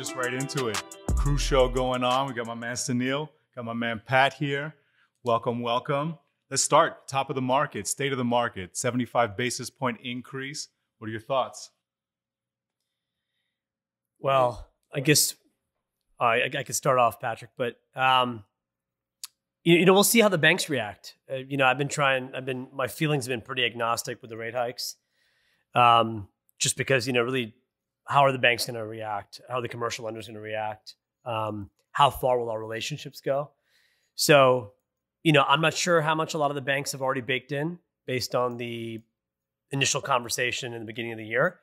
just right into it. Crew show going on. We got my man Sunil, got my man Pat here. Welcome, welcome. Let's start. Top of the market, state of the market, 75 basis point increase. What are your thoughts? Well, I guess I, I could start off, Patrick, but um, you, you know we'll see how the banks react. Uh, you know, I've been trying. I've been my feelings have been pretty agnostic with the rate hikes, um, just because you know really how are the banks going to react? How are the commercial lenders going to react? Um, how far will our relationships go? So, you know, I'm not sure how much a lot of the banks have already baked in based on the initial conversation in the beginning of the year.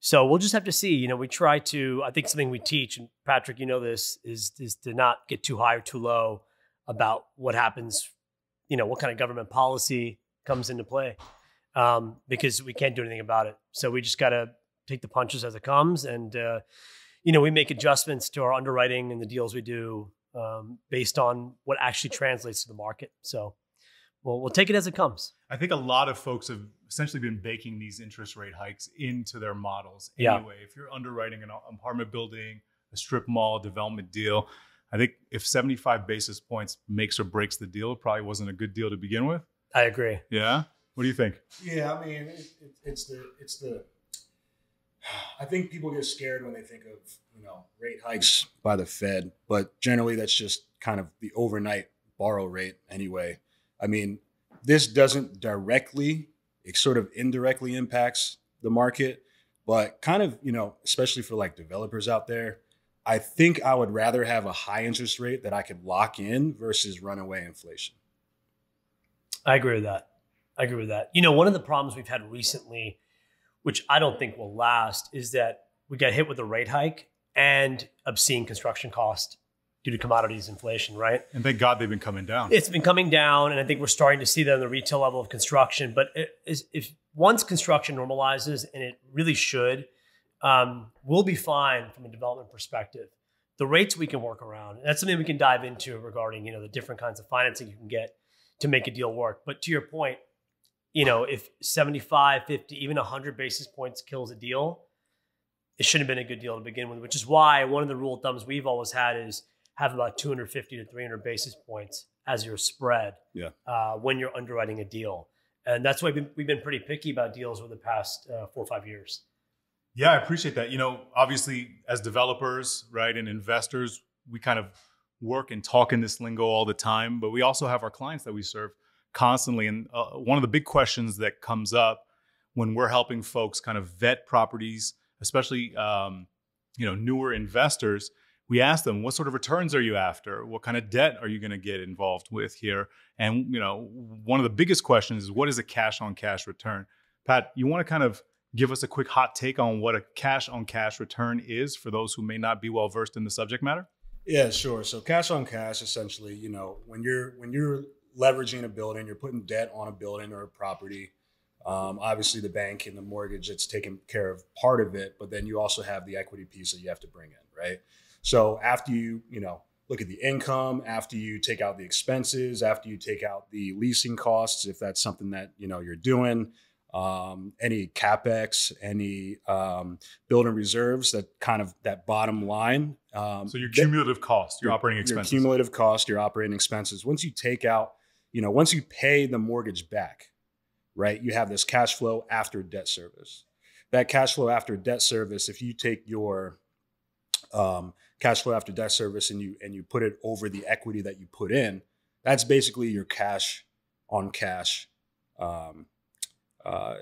So we'll just have to see. You know, we try to. I think something we teach, and Patrick, you know this, is is to not get too high or too low about what happens. You know, what kind of government policy comes into play, um, because we can't do anything about it. So we just got to take the punches as it comes, and uh, you know, we make adjustments to our underwriting and the deals we do um, based on what actually translates to the market. So we'll we'll take it as it comes. I think a lot of folks have essentially been baking these interest rate hikes into their models Yeah. anyway. If you're underwriting an apartment building, a strip mall development deal, I think if 75 basis points makes or breaks the deal, it probably wasn't a good deal to begin with. I agree. Yeah. What do you think? Yeah, I mean, it, it, it's the it's the. I think people get scared when they think of you know rate hikes by the Fed, but generally that's just kind of the overnight borrow rate anyway. I mean, this doesn't directly, it sort of indirectly impacts the market, but kind of you know, especially for like developers out there, I think I would rather have a high interest rate that I could lock in versus runaway inflation. I agree with that. I agree with that. You know, one of the problems we've had recently, which I don't think will last, is that we got hit with a rate hike and obscene construction cost due to commodities inflation, right? And thank God they've been coming down. It's been coming down, and I think we're starting to see that on the retail level of construction. But it is, if once construction normalizes, and it really should, um, we'll be fine from a development perspective. The rates we can work around. That's something we can dive into regarding you know the different kinds of financing you can get to make a deal work. But to your point, you know, if 75, 50, even 100 basis points kills a deal, it shouldn't have been a good deal to begin with, which is why one of the rule of thumbs we've always had is have about 250 to 300 basis points as your spread Yeah. uh, when you're underwriting a deal. And that's why we've been, we've been pretty picky about deals over the past uh, four or five years. Yeah, I appreciate that. You know, obviously, as developers, right, and investors, we kind of work and talk in this lingo all the time, but we also have our clients that we serve constantly. And uh, one of the big questions that comes up when we're helping folks kind of vet properties, especially um, you know newer investors, we ask them, "What sort of returns are you after? What kind of debt are you going to get involved with here?" And you know, one of the biggest questions is, "What is a cash on cash return?" Pat, you want to kind of give us a quick hot take on what a cash on cash return is for those who may not be well versed in the subject matter? Yeah, sure. So cash on cash, essentially, you know, when you're when you're leveraging a building, you're putting debt on a building or a property. Um, obviously, the bank and the mortgage that's taking care of part of it, but then you also have the equity piece that you have to bring in, right? So after you, you know, look at the income, after you take out the expenses, after you take out the leasing costs, if that's something that you know you're doing, um, any capex, any um, building reserves, that kind of that bottom line. Um, So your that- cumulative cost, your, operating your expenses. cumulative cost, your operating expenses. Once you take out, you know, once you pay the mortgage back, right, you have this cash flow after debt service. That cash flow after debt service, if you take your um, cash flow after debt service and you and you put it over the equity that you put in, that's basically your cash on cash um, uh,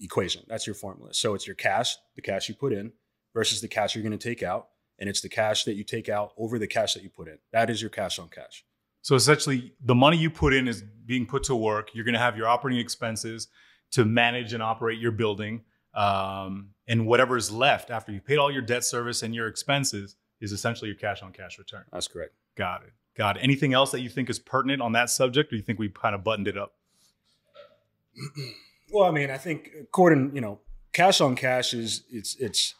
equation. That's your formula. So it's your cash, the cash you put in, versus the cash you're going to take out, and it's the cash that you take out over the cash that you put in. That is your cash on cash. So essentially, the money you put in is being put to work. You're going to have your operating expenses to manage and operate your building. Um, and whatever is left after you paid all your debt service and your expenses is essentially your cash on cash return. That's correct. Got it. Got it. Anything else that you think is pertinent on that subject, or do you think we kind of buttoned it up? Well, I mean, I think according, you know, cash on cash is it's it's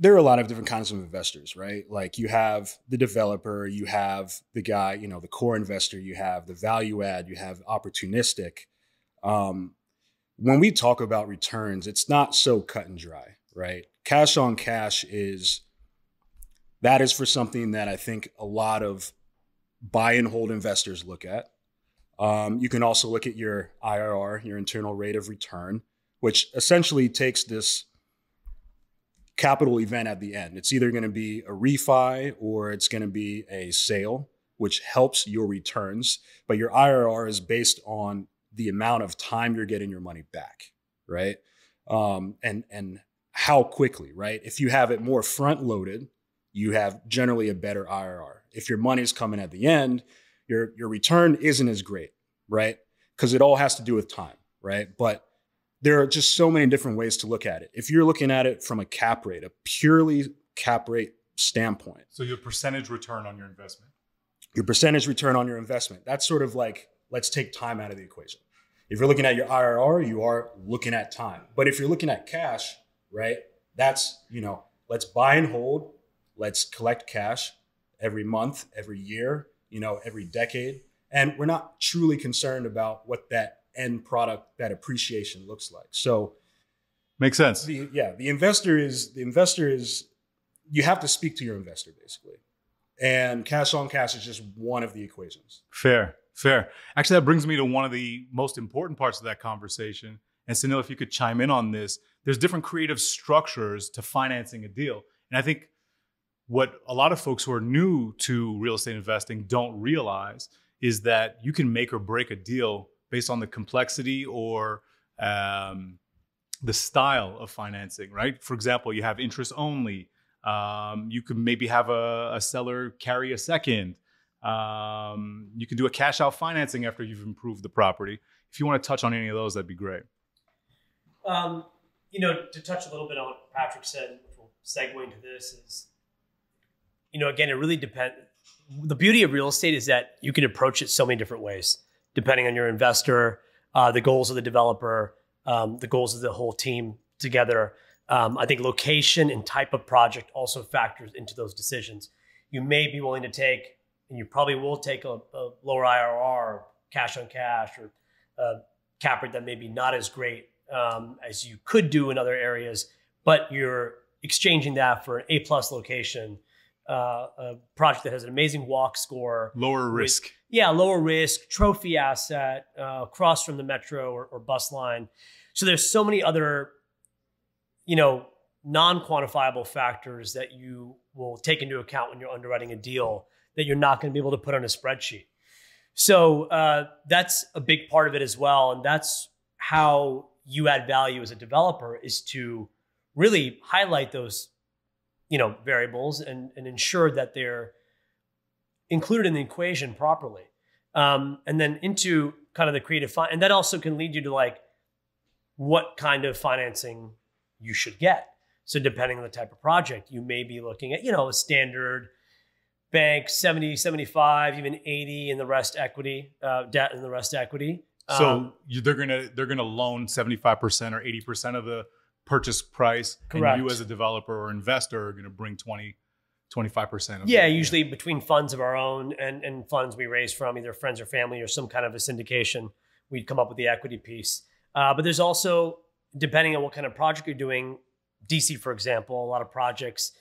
there are a lot of different kinds of investors, right? Like you have the developer, you have the guy, you know, the core investor, you have the value add, you have opportunistic. Um, when we talk about returns, it's not so cut and dry, right? Cash on cash is That is for something that I think a lot of buy and hold investors look at. Um, you can also look at your IRR, your internal rate of return, which essentially takes this capital event at the end. It's either going to be a refi or it's going to be a sale, which helps your returns. But your IRR is based on the amount of time you're getting your money back, right? Um, and and how quickly, right? If you have it more front loaded, you have generally a better IRR. If your money's coming at the end, your your return isn't as great, right? Because it all has to do with time, right? But there are just so many different ways to look at it. If you're looking at it from a cap rate, a purely cap rate standpoint. So your percentage return on your investment. Your percentage return on your investment. That's sort of like let's take time out of the equation. If you're looking at your IRR, you are looking at time. But if you're looking at cash, right? That's, you know, let's buy and hold, let's collect cash every month, every year, you know, every decade. And we're not truly concerned about what that end product, that appreciation looks like. So makes sense. The, yeah, the investor is the investor is you have to speak to your investor basically. And cash on cash is just one of the equations. Fair, fair. Actually, that brings me to one of the most important parts of that conversation. And Sunil, if you could chime in on this, there's different creative structures to financing a deal. And I think what a lot of folks who are new to real estate investing don't realize is that you can make or break a deal based on the complexity or um, the style of financing, right? For example, you have interest only. Um, you could maybe have a, a seller carry a second. Um, you can do a cash out financing after you've improved the property. If you want to touch on any of those, that'd be great. Um, you know, to touch a little bit on what Patrick said, which will segue into this, is you know, again, it really depends. The beauty of real estate is that you can approach it so many different ways, depending on your investor, uh, the goals of the developer, um, the goals of the whole team together. Um, I think location and type of project also factors into those decisions. You may be willing to take, and you probably will take a, a lower IRR, cash on cash, or a cap rate that may be not as great um, as you could do in other areas, but you're exchanging that for an A plus location uh, a project that has an amazing walk score, lower risk. Yeah, lower risk, trophy asset, uh, across from the metro or, or bus line. So there's so many other, you know, non-quantifiable factors that you will take into account when you're underwriting a deal that you're not going to be able to put on a spreadsheet. So uh, that's a big part of it as well, and that's how you add value as a developer is to really highlight those you know variables and, and ensure that they're included in the equation properly um, and then into kind of the creative fi- and that also can lead you to like what kind of financing you should get. So depending on the type of project you may be looking at you know a standard bank 70 75 even 80 and the rest equity uh, debt and the rest equity. So um, they're gonna they're gonna loan 75% or 80% of the purchase price. Correct. and you as a developer or investor are going to bring 20 25% yeah usually between funds of our own and, and funds we raise from either friends or family or some kind of a syndication we'd come up with the equity piece uh, but there's also depending on what kind of project you're doing dc for example a lot of projects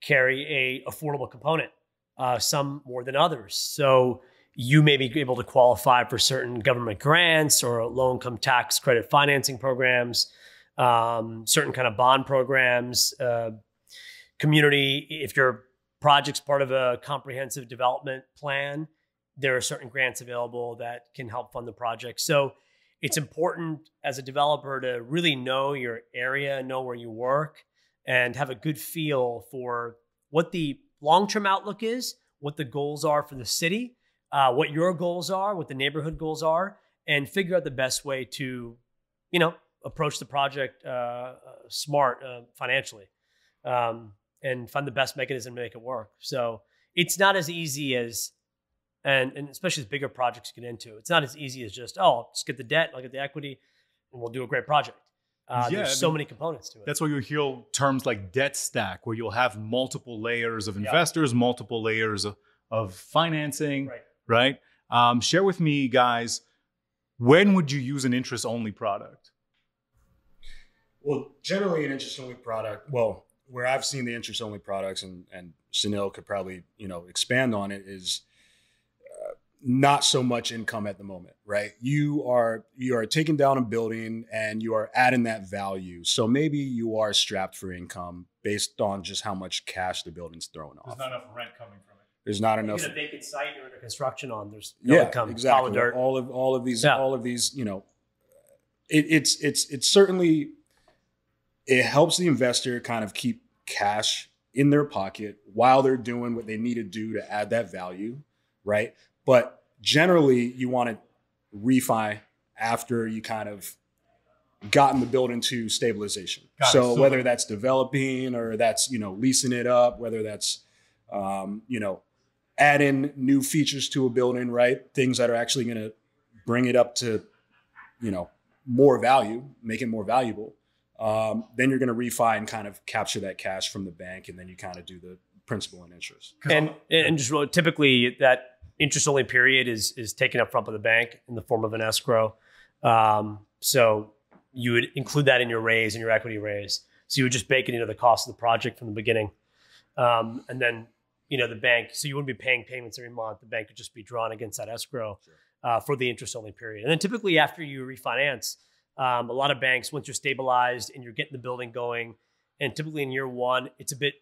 carry a affordable component uh, some more than others so you may be able to qualify for certain government grants or low income tax credit financing programs um, certain kind of bond programs, uh, community. If your project's part of a comprehensive development plan, there are certain grants available that can help fund the project. So it's important as a developer to really know your area, know where you work, and have a good feel for what the long term outlook is, what the goals are for the city, uh, what your goals are, what the neighborhood goals are, and figure out the best way to, you know, approach the project uh, smart uh, financially um, and find the best mechanism to make it work. So it's not as easy as, and, and especially as bigger projects get into, it's not as easy as just, oh, just get the debt, I'll get the equity, and we'll do a great project. Uh, yeah, there's so many components to it. That's why you hear terms like debt stack, where you'll have multiple layers of investors, yep. multiple layers of, of financing, right? right? Um, share with me, guys, when would you use an interest only product? Well, generally an interest only product. Well, where I've seen the interest only products, and and Sunil could probably you know expand on it is uh, not so much income at the moment, right? You are you are taking down a building and you are adding that value. So maybe you are strapped for income based on just how much cash the building's throwing off There's not enough rent coming from it. There's not You enough. get a vacant site you're under construction on. There's no yeah, income. exactly. Pile of dirt. All of all of these, Yeah. all of these, you know, it, it's it's it's certainly it helps the investor kind of keep cash in their pocket while they're doing what they need to do to add that value, right? But generally, you want to refi after you kind of gotten the building to stabilization. So, So whether that's developing or that's you know leasing it up, whether that's um, you know adding new features to a building, right? Things that are actually going to bring it up to, you know, more value, make it more valuable. Um, then you're going to refi and kind of capture that cash from the bank, and then you kind of do the principal and interest. and and just really, typically that interest only period is is taken up front by the bank in the form of an escrow. Um, so you would include that in your raise and your equity raise. So you would just bake it into the cost of the project from the beginning, um, and then you know the bank. So you wouldn't be paying payments every month. The bank would just be drawn against that escrow Sure. uh, for the interest only period. And then typically after you refinance, um, a lot of banks once you're stabilized and you're getting the building going, and typically in year one, it's a bit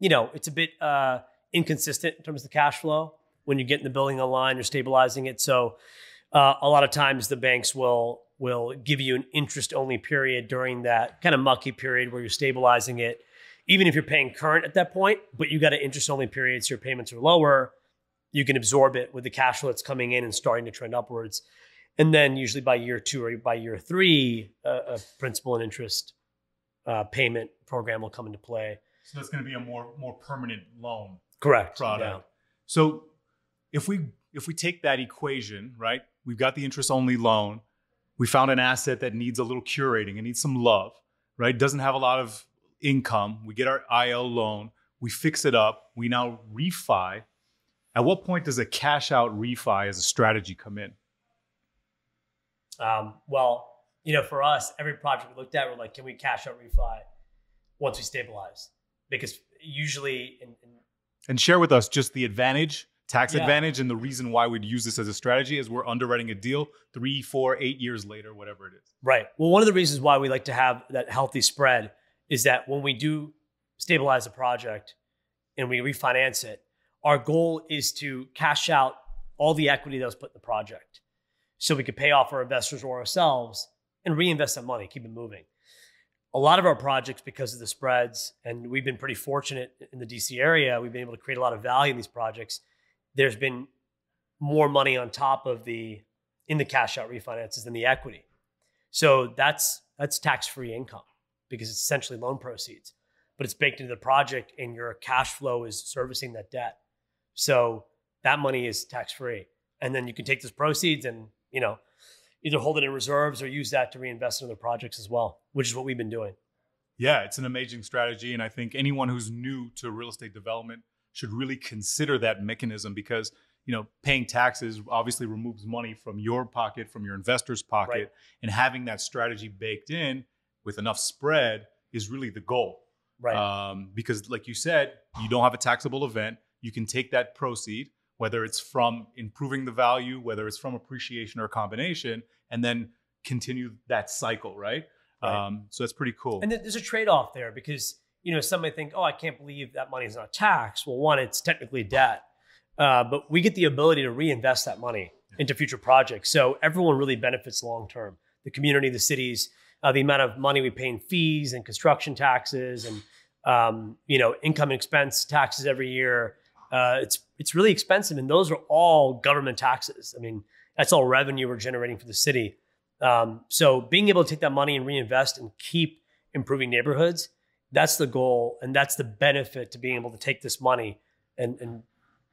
you know, it's a bit uh, inconsistent in terms of the cash flow when you're getting the building online, you're stabilizing it. So uh, a lot of times the banks will will give you an interest only period during that kind of mucky period where you're stabilizing it, even if you're paying current at that point, but you got an interest only period, so your payments are lower. You can absorb it with the cash flow that's coming in and starting to trend upwards. And then usually by year two or by year three, uh, a principal and interest uh, payment program will come into play. so that's going to be a more more permanent loan Correct. product. So if we if we take that equation, right? We've got the interest only loan. We found an asset that needs a little curating. It needs some love, right? Doesn't have a lot of income. We get our IL loan. We fix it up. We now refi. At what point does a cash out refi as a strategy come in? Um, well, you know, for us, every project we looked at, we're like, can we cash out refi once we stabilize? Because usually, in, in And share with us just the advantage, tax Yeah. advantage, and the reason why we'd use this as a strategy is we're underwriting a deal three, four, eight years later, whatever it is. Right. Well, one of the reasons why we like to have that healthy spread is that when we do stabilize a project and we refinance it, our goal is to cash out all the equity that was put in the project so we could pay off our investors or ourselves and reinvest that money, keep it moving. A lot of our projects, because of the spreads, and we've been pretty fortunate in the DC area, we've been able to create a lot of value in these projects. There's been more money on top of the in the cash out refinances than the equity. So that's that's tax free income because it's essentially loan proceeds, but it's baked into the project, and your cash flow is servicing that debt. So that money is tax free, and then you can take those proceeds and you know either hold it in reserves or use that to reinvest in other projects as well, which is what we've been doing. Yeah, it's an amazing strategy. And I think anyone who's new to real estate development should really consider that mechanism because, you know, paying taxes obviously removes money from your pocket, from your investor's pocket. Right. And having that strategy baked in with enough spread is really the goal. Right. Um, because, like you said, you don't have a taxable event. You can take that proceed, whether it's from improving the value, whether it's from appreciation or a combination, and then continue that cycle, right? Right. Um, so that's pretty cool. And then there's a trade off there because you know some may think, oh, I can't believe that money is not taxed. Well, one, it's technically debt, uh, but we get the ability to reinvest that money into future projects. So everyone really benefits long term. The community, the cities, uh, the amount of money we pay in fees and construction taxes, and um, you know income and expense taxes every year. Uh, it's it's really expensive, and those are all government taxes. I mean, that's all revenue we're generating for the city. Um, so being able to take that money and reinvest and keep improving neighborhoods, that's the goal. And that's the benefit to being able to take this money and, and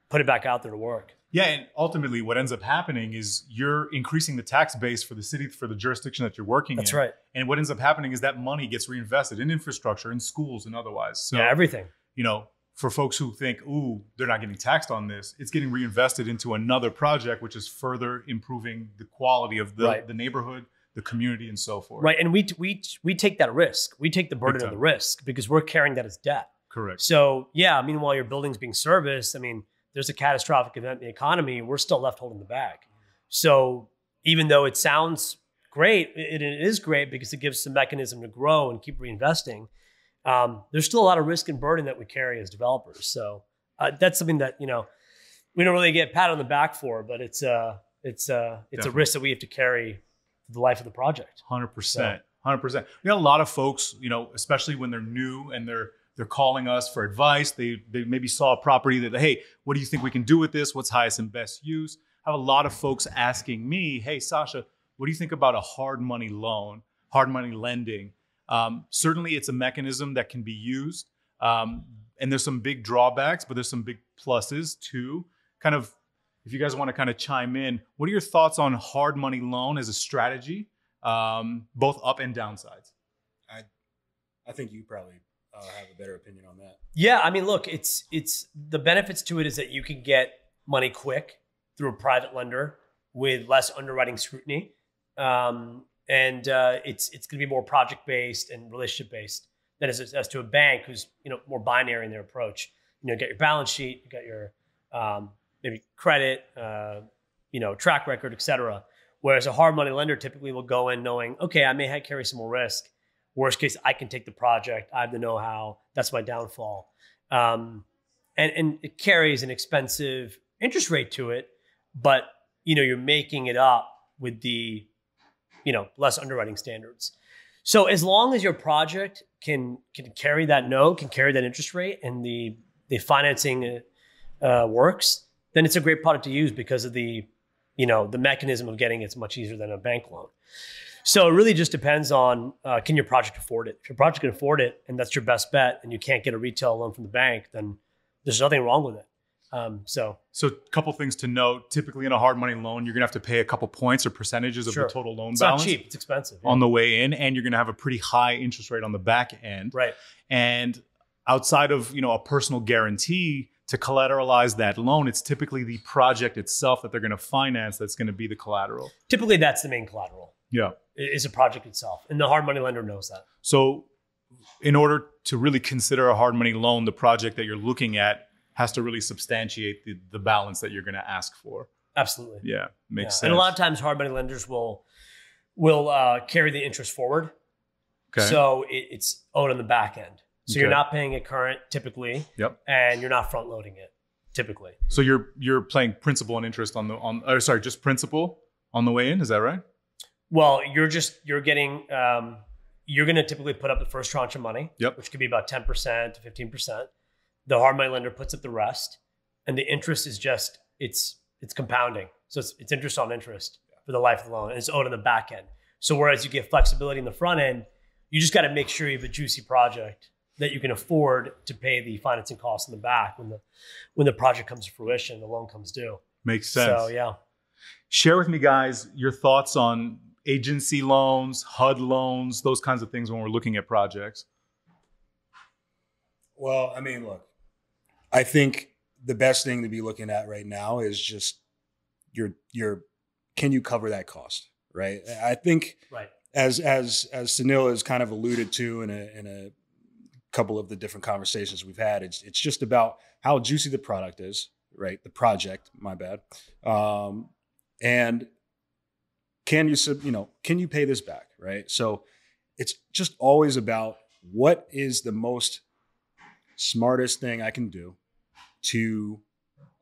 put it back out there to work. Yeah, and ultimately, what ends up happening is you're increasing the tax base for the city, for the jurisdiction that you're working That's in. right. And what ends up happening is that money gets reinvested in infrastructure, in schools, and otherwise. So, yeah, everything. you know, for folks who think, "Ooh, they're not getting taxed on this," it's getting reinvested into another project, which is further improving the quality of the, Right. the neighborhood, the community and so forth. Right. And we we we take that risk. We take the burden of the risk because we're carrying that as debt. Correct. So yeah, meanwhile, your building's being serviced, I mean, there's a catastrophic event in the economy, we're still left holding the bag. So even though it sounds great, it, it is great because it gives some mechanism to grow and keep reinvesting. Um, there's still a lot of risk and burden that we carry as developers. So uh, that's something that you know we don't really get pat on the back for, but it's uh it's uh it's a risk that we have to carry for the life of the project. Hundred percent, hundred percent. We got a lot of folks, you know, especially when they're new and they're they're calling us for advice. They they maybe saw a property that, hey, what do you think we can do with this? What's highest and best use? I have a lot of folks asking me, hey, Sacha, what do you think about a hard money loan, hard money lending? Um, certainly, it's a mechanism that can be used, um, and there's some big drawbacks, but there's some big pluses too. Kind of, if you guys want to kind of chime in, what are your thoughts on hard money loan as a strategy? um, both up and downsides. I think you probably uh, have a better opinion on that. Yeah, I mean, look, it's it's the benefits to it is that you can get money quick through a private lender with less underwriting scrutiny, um, and uh, it's it's going to be more project based and relationship based than as, as to a bank who's you know more binary in their approach. You know, get your balance sheet, you got your um, maybe credit, uh, you know, track record, et cetera. Whereas a hard money lender typically will go in knowing, okay, I may carry some more risk. Worst case, I can take the project. I have the know-how. That's my downfall. Um, and and it carries an expensive interest rate to it, but you know you're making it up with the you know less underwriting standards. So as long as your project can can carry that note, can carry that interest rate, and the the financing uh, works, then it's a great product to use because of the you know the mechanism of getting it's much easier than a bank loan. So it really just depends on uh, can your project afford it. If your project can afford it, and that's your best bet, and you can't get a retail loan from the bank, then there's nothing wrong with it. Um, so So, a couple things to note. Typically, in a hard money loan, you're going to have to pay a couple points or percentages of Sure. the total loan it's balance not cheap; it's expensive. on the way in, and you're going to have a pretty high interest rate on the back end. right. And outside of you know a personal guarantee to collateralize that loan, it's typically the project itself that they're going to finance that's going to be the collateral. Typically, that's the main collateral Yeah. is a project itself, and the hard money lender knows that. So, in order to really consider a hard money loan, the project that you're looking at has to really substantiate the, the balance that you're going to ask for. Absolutely. Yeah, makes Yeah. sense. And a lot of times, hard money lenders will will uh, carry the interest forward, okay. so it, it's owed on the back end. So you're not paying it current typically, Yep. and you're not front loading it typically. So you're you're playing principal and interest on the on or sorry, just principal on the way in, is that right? Well, you're just you're getting um, you're going to typically put up the first tranche of money, Yep. which could be about ten percent to fifteen percent. The hard money lender puts up the rest, and the interest is just it's it's compounding. So it's it's interest on interest for the life of the loan, and it's owed on the back end. So whereas you get flexibility in the front end, you just got to make sure you have a juicy project that you can afford to pay the financing costs in the back when the when the project comes to fruition, the loan comes due. Makes sense. So yeah. Share with me guys your thoughts on agency loans, HUD loans, those kinds of things when we're looking at projects. Well, I mean, look, I think the best thing to be looking at right now is just your your can you cover that cost, right? I think Right. as as as Sunil has kind of alluded to in a in a couple of the different conversations we've had, it's it's just about how juicy the product is, right? The project, my bad, um, and can you sub- you know can you pay this back, right? So it's just always about what is the most smartest thing I can do to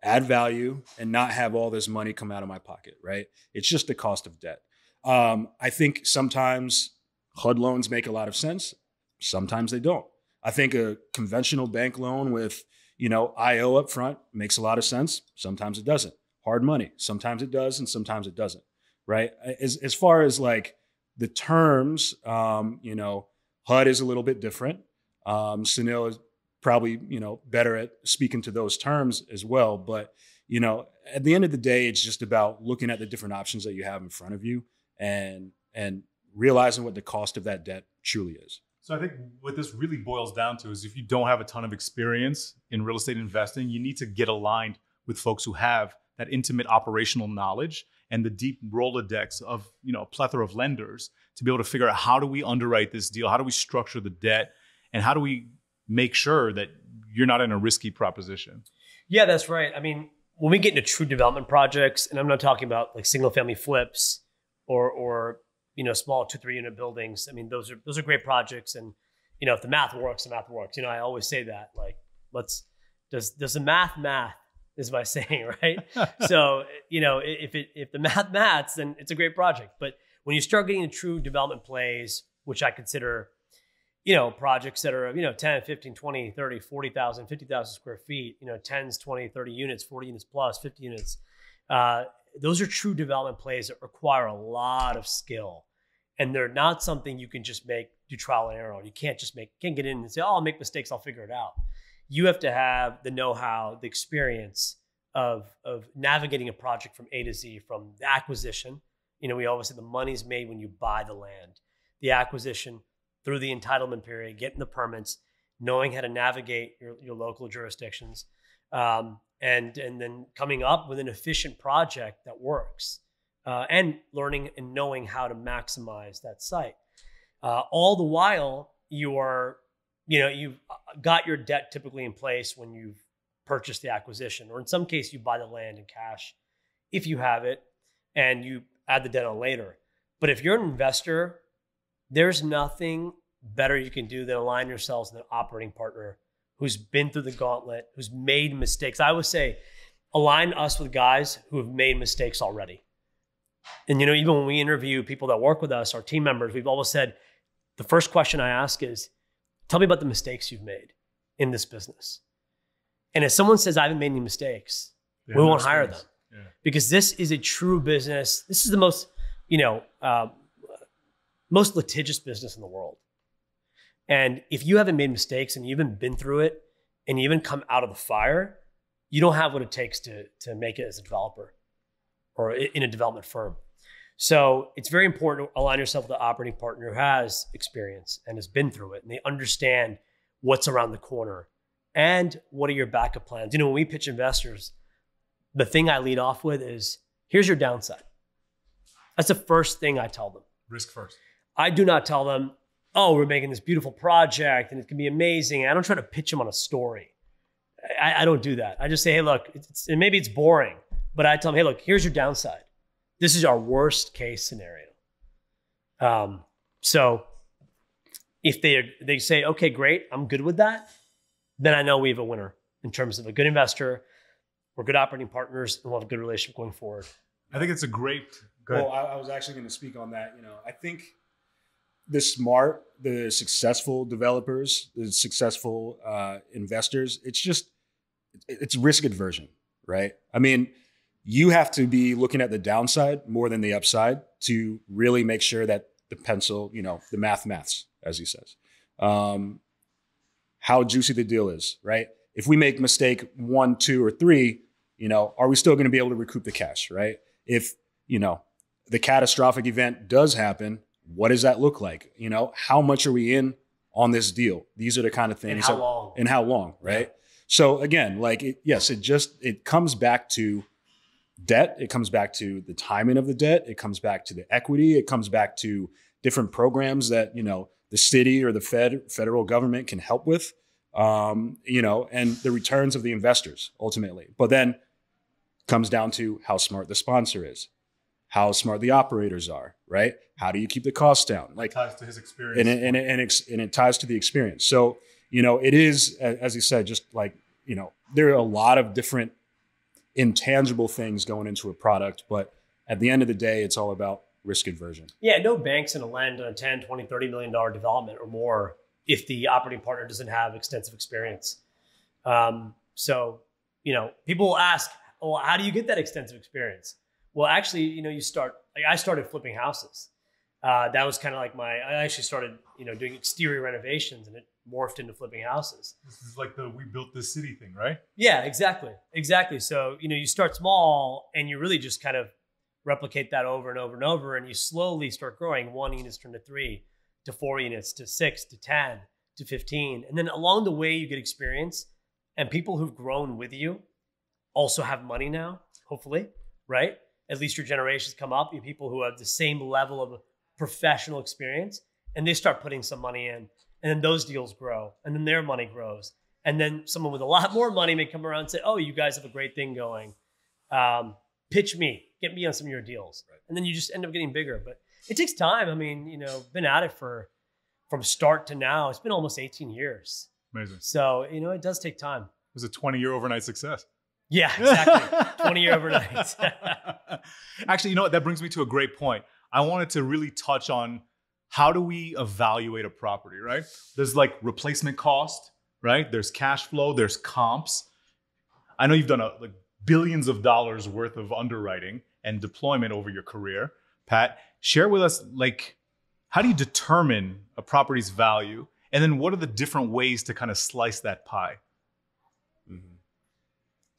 add value and not have all this money come out of my pocket, right? It's just the cost of debt. Um, I think sometimes HUD loans make a lot of sense. Sometimes they don't. I think a conventional bank loan with, you know, IO up front makes a lot of sense. Sometimes it doesn't. Hard money. Sometimes it does and sometimes it doesn't. Right. As, as far as like the terms, um, you know, HUD is a little bit different. Um, Sunil probably, you know, better at speaking to those terms as well. But, you know, at the end of the day, it's just about looking at the different options that you have in front of you and and realizing what the cost of that debt truly is. So I think what this really boils down to is if you don't have a ton of experience in real estate investing, you need to get aligned with folks who have that intimate operational knowledge and the deep Rolodex of you know a plethora of lenders to be able to figure out how do we underwrite this deal, how do we structure the debt, and how do we make sure that you're not in a risky proposition. Yeah, that's right. I mean, when we get into true development projects, and I'm not talking about like single family flips or or you know small two three unit buildings. I mean, those are those are great projects, and you know if the math works, the math works. You know, I always say that. Like, let's does does the math math is my saying, right? so you know if it if the math maths, then it's a great project. But when you start getting the true development plays, which I consider you know, projects that are, you know, 10, 15, 20, 30, 40,000, 50,000 square feet, you know, 10s, 20, 30 units, 40 units plus, 50 units. Uh, those are true development plays that require a lot of skill. And they're not something you can just make, do trial and error. You can't just make, can't get in and say, oh, I'll make mistakes, I'll figure it out. You have to have the know how, the experience of, of navigating a project from A to Z, from the acquisition. You know, we always say the money's made when you buy the land, the acquisition, through the entitlement period, getting the permits, knowing how to navigate your, your local jurisdictions, um, and and then coming up with an efficient project that works, uh, and learning and knowing how to maximize that site. Uh, all the while, you are, you know, you've uh, got your debt typically in place when you've purchased the acquisition, or in some case, you buy the land in cash if you have it, and you add the debt on later. But if you're an investor there's nothing better you can do than align yourselves with an operating partner who's been through the gauntlet, who's made mistakes. I would say align us with guys who have made mistakes already. And you know, even when we interview people that work with us, our team members, we've always said the first question I ask is, tell me about the mistakes you've made in this business. And if someone says I haven't made any mistakes, we won't hire them yeah. because this is a true business. This is the most, you know, uh, most litigious business in the world. And if you haven't made mistakes and you haven't been through it and you haven't come out of the fire, you don't have what it takes to, to make it as a developer or in a development firm. So it's very important to align yourself with an operating partner who has experience and has been through it and they understand what's around the corner and what are your backup plans. You know, when we pitch investors, the thing I lead off with is here's your downside. That's the first thing I tell them. Risk first. I do not tell them, oh, we're making this beautiful project and it's gonna be amazing. I don't try to pitch them on a story. I, I don't do that. I just say, hey, look, it's, and maybe it's boring, but I tell them, hey, look, here's your downside. This is our worst case scenario. Um, so if they they say, okay, great, I'm good with that, then I know we have a winner in terms of a good investor, we're good operating partners, and we'll have a good relationship going forward. I think it's a great. Well, I, I was actually going to speak on that. You know, I think the smart, the successful developers, the successful uh, investors, it's just it's risk aversion, right? I mean, you have to be looking at the downside more than the upside to really make sure that the pencil, you know, the math maths, as he says, um, how juicy the deal is, right? If we make mistake one, two, or three, you know, are we still going to be able to recoup the cash, right? If you know the catastrophic event does happen, what does that look like? You know, how much are we in on this deal? These are the kind of things. And how that, long? And how long, right? Yeah. So again, like it, yes, it just it comes back to debt. It comes back to the timing of the debt. It comes back to the equity. It comes back to different programs that you know the city or the Fed federal government can help with. Um, you know, and the returns of the investors ultimately. But then comes down to how smart the sponsor is, how smart the operators are, right? How do you keep the costs down? Like it ties to his experience, and it, and it, and, it, and it ties to the experience. So you know, it is as you said, just like you know, there are a lot of different intangible things going into a product, but at the end of the day, it's all about risk aversion. Yeah, no bank's going to lend on a 10, 20, 30 million dollar development or more if the operating partner doesn't have extensive experience. Um, so, you know, people will ask, well, how do you get that extensive experience? Well, actually, you know, you start like I started flipping houses. Uh, that was kind of like my. I actually started, you know, doing exterior renovations, and it morphed into flipping houses. This is like the we built this city thing, right? Yeah, exactly, exactly. So you know, you start small, and you really just kind of replicate that over and over and over, and you slowly start growing. One units turn to three, to four units, to six, to ten, to fifteen, and then along the way, you get experience, and people who've grown with you also have money now, hopefully, right? At least your generations come up, you people who have the same level of professional experience, and they start putting some money in, and then those deals grow, and then their money grows, and then someone with a lot more money may come around and say, "Oh, you guys have a great thing going. Um, pitch me, get me on some of your deals," Right. and then you just end up getting bigger. But it takes time. I mean, you know, been at it for from start to now. It's been almost 18 years. Amazing. So, you know, it does take time. It was a 20 year overnight success. Yeah, exactly. 20 year overnight. Actually, you know what? That brings me to a great point. I wanted to really touch on how do we evaluate a property, right? There's like replacement cost, right? There's cash flow, there's comps. I know you've done a, like billions of dollars worth of underwriting and deployment over your career. Pat, share with us like how do you determine a property's value? And then what are the different ways to kind of slice that pie?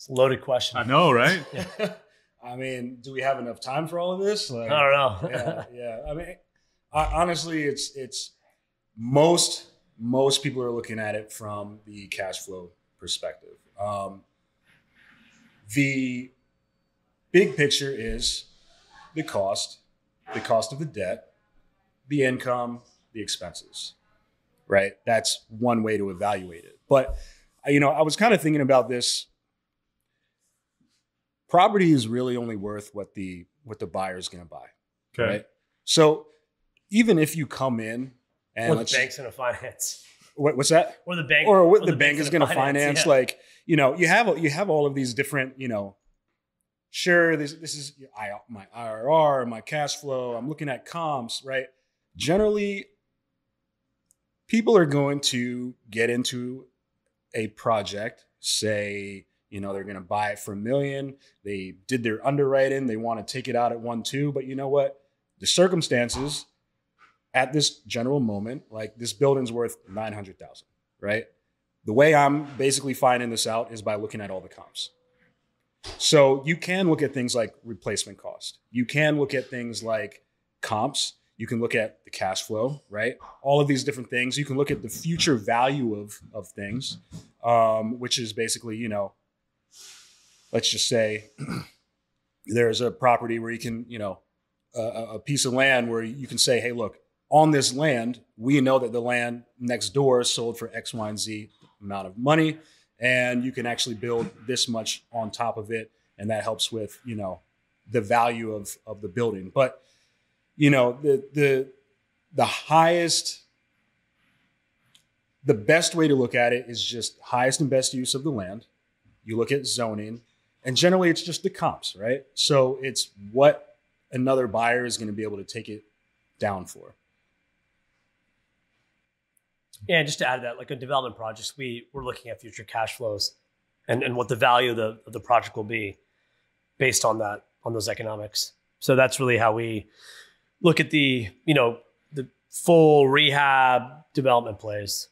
It's a loaded question. I know, right? I mean, do we have enough time for all of this? I don't know. yeah, yeah. I mean, I, honestly, it's it's most most people are looking at it from the cash flow perspective. Um, the big picture is the cost, the cost of the debt, the income, the expenses. Right. That's one way to evaluate it. But you know, I was kind of thinking about this. Property is really only worth what the what the buyer is going to buy. Okay. Right. So even if you come in and Or the bank's going to finance. what, what's that? Or the bank. or what the, bank's bank is going to finance, yeah. like you know you have you have all of these different you know sure this this is my IRR my cash flow I'm looking at comps right generally people are going to get into a project say you know they're going to buy it for a million. They did their underwriting. They want to take it out at one two. But you know what? The circumstances at this general moment like this building's worth 900000 right? The way i'm basically finding this out is by looking at all the comps. So you can look at things like replacement cost. You can look at things like comps. You can look at the cash flow right? All of these different things. You can look at the future value of of things um, which is basically you know let's just say there's a property where you can you know a, a piece of land where you can say hey look on this land we know that the land next door is sold for x y and z amount of money and you can actually build this much on top of it and that helps with you know the value of of the building. But you know the the the highest the best way to look at it is just highest and best use of the land. You look at zoning and generally it's just the comps right so it's what another buyer is going to be able to take it down for Yeah, just to add to that, like a development project, we we're looking at future cash flows and, and what the value of the of the project will be based on that, on those economics. So that's really how we look at the, you know, the full rehab development plays.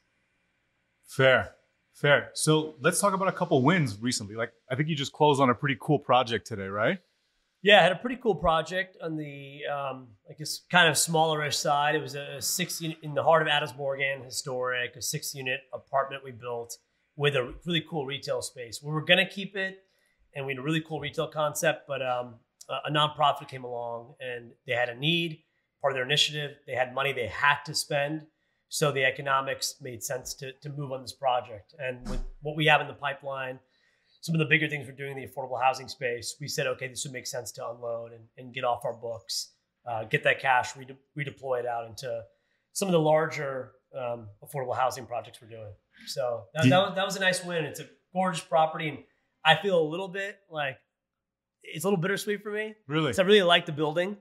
Fair, fair. So let's talk about a couple wins recently. Like I think you just closed on a pretty cool project today, right? Yeah, I had a pretty cool project on the, um, I guess, kind of smallerish side. It was a six unit in the heart of Adams Morgan, historic, a six unit apartment we built with a really cool retail space. We were going to keep it and we had a really cool retail concept, but um, a, a nonprofit came along and they had a need, part of their initiative. They had money they had to spend. So the economics made sense to, to move on this project. And with what we have in the pipeline, some of the bigger things we're doing in the affordable housing space, we said, okay, this would make sense to unload and, and get off our books, uh, get that cash, rede- redeploy it out into some of the larger um, affordable housing projects we're doing. So that, that, was, that was a nice win. It's a gorgeous property. And I feel a little bit like it's a little bittersweet for me Really? because I really like the building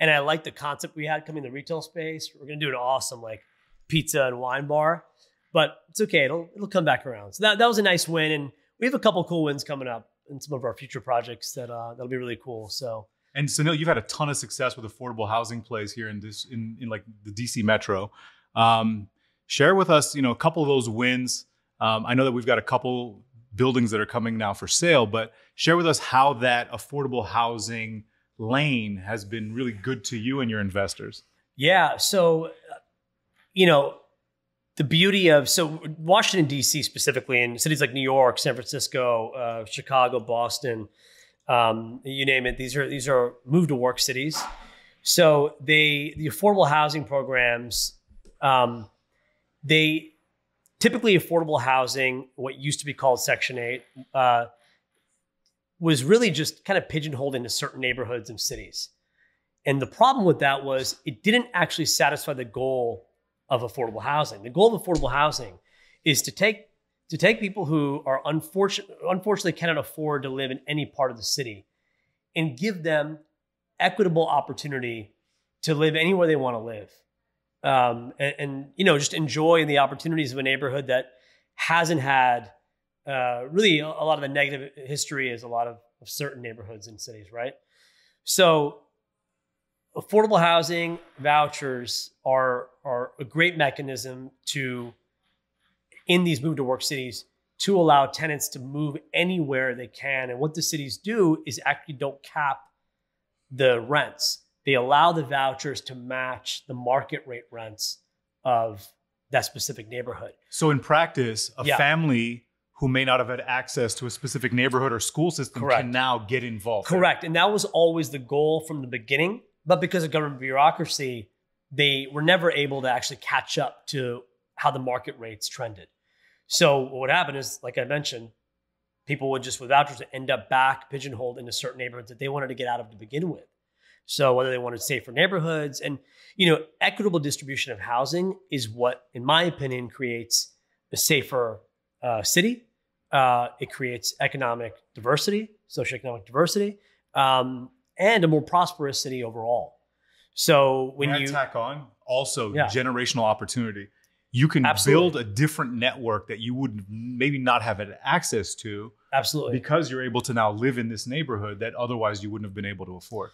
and I like the concept we had coming in the retail space. We're going to do an awesome like pizza and wine bar, but it's okay. It'll, it'll come back around. So that, that was a nice win. And we have a couple cool wins coming up in some of our future projects that uh, that'll be really cool. So And Sunil, you've had a ton of success with affordable housing plays here in this in, in like the DC metro. Um, share with us, you know, a couple of those wins. Um, I know that we've got a couple buildings that are coming now for sale, but share with us how that affordable housing lane has been really good to you and your investors. yeah, so you know the beauty of so Washington D.C. specifically, and cities like New York, San Francisco, uh, Chicago, Boston. um, you name it. These are these are move to work cities. So they the affordable housing programs, um, they typically affordable housing, what used to be called Section Eight, uh, was really just kind of pigeonholed into certain neighborhoods and cities. And the problem with that was it didn't actually satisfy the goal of affordable housing. The goal of affordable housing is to take to take people who are unfortunate, unfortunately cannot afford to live in any part of the city and give them equitable opportunity to live anywhere they want to live. Um, and, and, you know, just enjoy the opportunities of a neighborhood that hasn't had uh, really a, lot of the negative history is a lot of, of certain neighborhoods and cities, right? So affordable housing vouchers are are a great mechanism to in these move to work cities to allow tenants to move anywhere they can and what the cities do is actually don't cap the rents they allow the vouchers to match the market rate rents of that specific neighborhood So in practice, a Yeah. family who may not have had access to a specific neighborhood or school system Correct. can now get involved. Correct. And that was always the goal from the beginning. But because of government bureaucracy, they were never able to actually catch up to how the market rates trended. So what would happen is, like I mentioned, people would just with vouchers end up back pigeonholed into certain neighborhoods that they wanted to get out of to begin with. So whether they wanted safer neighborhoods and you know equitable distribution of housing is what, in my opinion, creates a safer uh, city. Uh, it creates economic diversity, socioeconomic diversity, um, and a more prosperous city overall. So when you tack on also Yeah. generational opportunity. You can Absolutely. build a different network that you would maybe not have had access to absolutely because you're able to now live in this neighborhood that otherwise you wouldn't have been able to afford.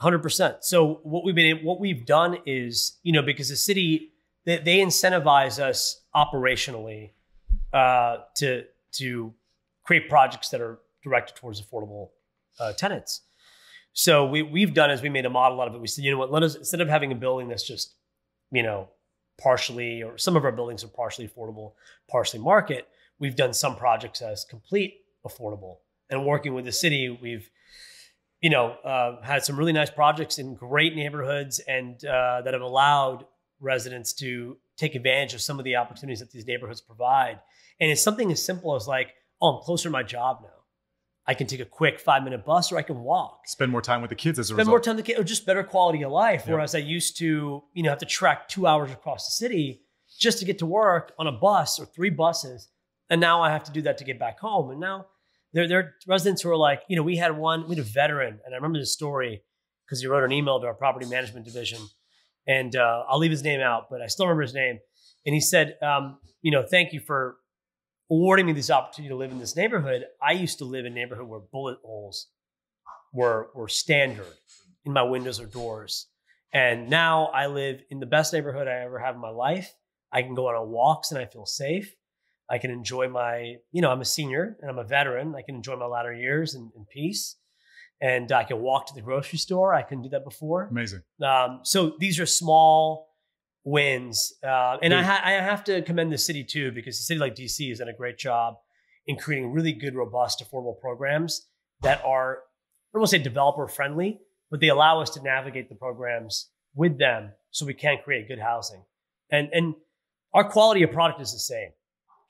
hundred percent. So what we've been what we've done is you know because the city they, they incentivize us operationally uh, to to create projects that are directed towards affordable uh, tenants. So we we've done is we made a model out of it. We said you know what let us instead of having a building that's just you know partially or some of our buildings are partially affordable, partially market. We've done some projects as complete affordable, and working with the city, we've you know, uh, had some really nice projects in great neighborhoods and uh, that have allowed residents to take advantage of some of the opportunities that these neighborhoods provide. And it's something as simple as like, oh, I'm closer to my job now. I can take a quick five minute bus or I can walk. Spend more time with the kids as a Spend result. more time to get, or just better quality of life. Yep. Whereas I used to, you know, have to trek two hours across the city just to get to work on a bus or three buses. And now I have to do that to get back home. And now there, there are residents who are like, you know, we had one, we had a veteran, and I remember this story because he wrote an email to our property management division. And uh, I'll leave his name out, but I still remember his name. And he said, um, you know, thank you for awarding me this opportunity to live in this neighborhood. I used to live in a neighborhood where bullet holes were were standard in my windows or doors. And now I live in the best neighborhood I ever have in my life. I can go on walks and I feel safe. I can enjoy my, you know, I'm a senior and I'm a veteran. I can enjoy my latter years in, in peace. And I can walk to the grocery store. I couldn't do that before. Amazing. Um, so these are small wins, uh, and I, ha- I have to commend the city too because a city like DC has done a great job in creating really good, robust, affordable programs that are I to say developer friendly, but they allow us to navigate the programs with them so we can create good housing. And and our quality of product is the same.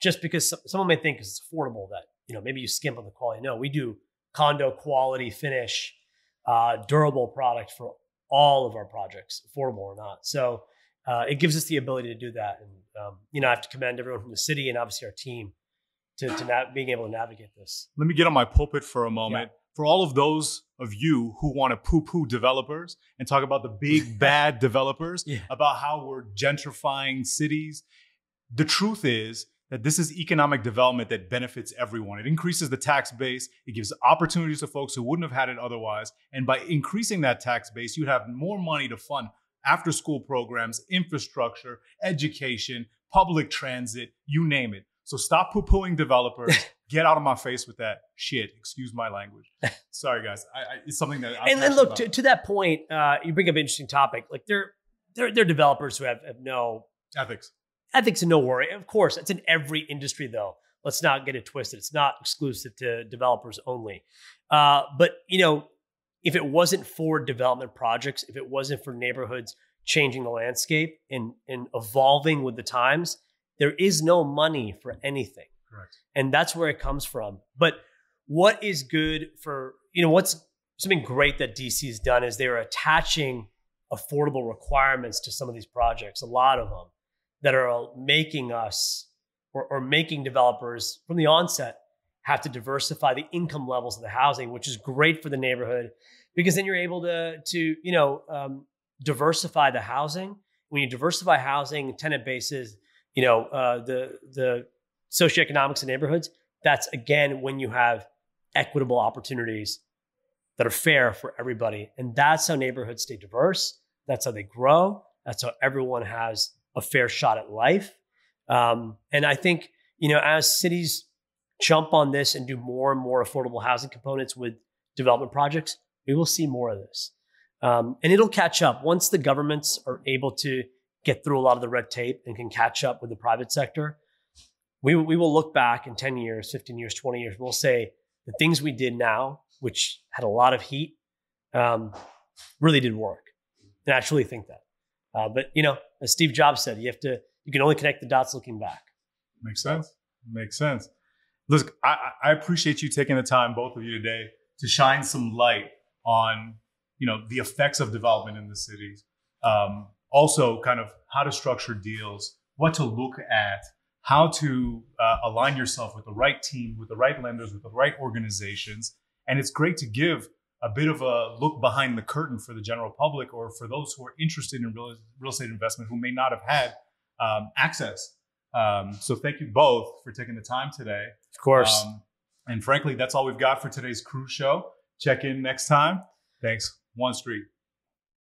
Just because some- someone may think it's affordable that you know maybe you skimp on the quality. No, we do condo quality finish, uh, durable product for all of our projects, affordable or not. So uh, it gives us the ability to do that. And um, you know, I have to commend everyone from the city and obviously our team to, to na- being able to navigate this. Let me get on my pulpit for a moment. For all of those of you who want to poo poo developers and talk about the big bad developers, Yeah. about how we're gentrifying cities, the truth is that this is economic development that benefits everyone. It increases the tax base, it gives opportunities to folks who wouldn't have had it otherwise. And by increasing that tax base, you'd have more money to fund after school programs, infrastructure, education, public transit, you name it. So stop poo pooing developers. Get out of my face with that shit. Excuse my language. Sorry, guys. I, I, it's something that I'm and then look to, to that point, uh, you bring up an interesting topic. Like they're they're they're developers who have, have no ethics. ethics and no worry. Of course, it's in every industry though. let's not get it twisted. It's not exclusive to developers only. Uh, but you know, if it wasn't for development projects, if it wasn't for neighborhoods changing the landscape and, and evolving with the times, there is no money for anything. Correct. And that's where it comes from. But what is good for, you know, what's something great that DC has done is they're attaching affordable requirements to some of these projects, a lot of them that are making us or, or making developers from the onset have to diversify the income levels of the housing, which is great for the neighborhood because then you're able to, to you know, um, diversify the housing. When you diversify housing, tenant bases, you know, uh, the the socioeconomics of neighborhoods, that's again when you have equitable opportunities that are fair for everybody. And that's how neighborhoods stay diverse. That's how they grow. That's how everyone has a fair shot at life. Um, and I think, you know, as cities jump on this and do more and more affordable housing components with development projects, we will see more of this. Um, and it'll catch up once the governments are able to get through a lot of the red tape and can catch up with the private sector. We, we will look back in 10 years, 15 years, 20 years. We'll say the things we did now, which had a lot of heat, um, really did work. And I truly think that. Uh, but, you know, as Steve Jobs said, you have to, you can only connect the dots looking back. Makes sense. Makes sense. Look, I, I appreciate you taking the time, both of you today, to shine some light on you know the effects of development in the cities. Um, also kind of how to structure deals what to look at how to uh, align yourself with the right team with the right lenders with the right organizations. And it's great to give a bit of a look behind the curtain for the general public or for those who are interested in real, real estate investment who may not have had um, access. Um, so thank you both for taking the time today. Of course. Um, and frankly that's all we've got for today's cruise show check in next time thanks one Street.